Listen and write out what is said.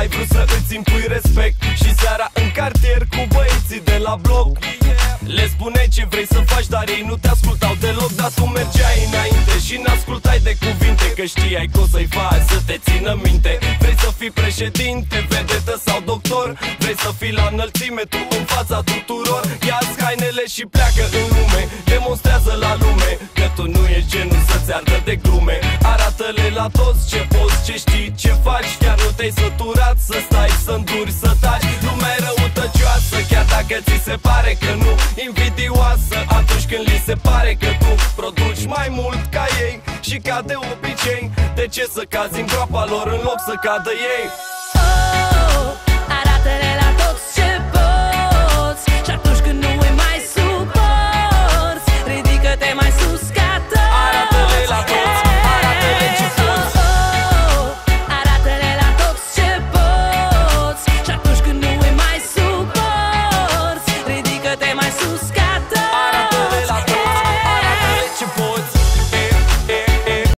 ai vrut să îți impui respect. Și seara în cartier cu băieții de la bloc. Le spuneai ce vrei să faci, dar ei nu te ascultau deloc. Dar tu mergeai înainte și n-ascultai de cuvinte Că știai că o să-i faci să te țină minte. Vrei să fii președinte, vedetă sau doctor? Vrei să fii la înălțime, tu în fața tuturor? Ia-ți hainele și pleacă în genul să-ți ardă de glume. Arată-le la toți ce poți, ce știi, ce faci. Chiar nu te-ai săturat să stai, să înduri, să taci. Lumea e răutăcioasă, chiar dacă ți se pare că nu. Invidioasă atunci când li se pare că tu Produci mai mult ca ei. Și ca de obicei De ce să cazi în groapa lor în loc să cadă ei? Oh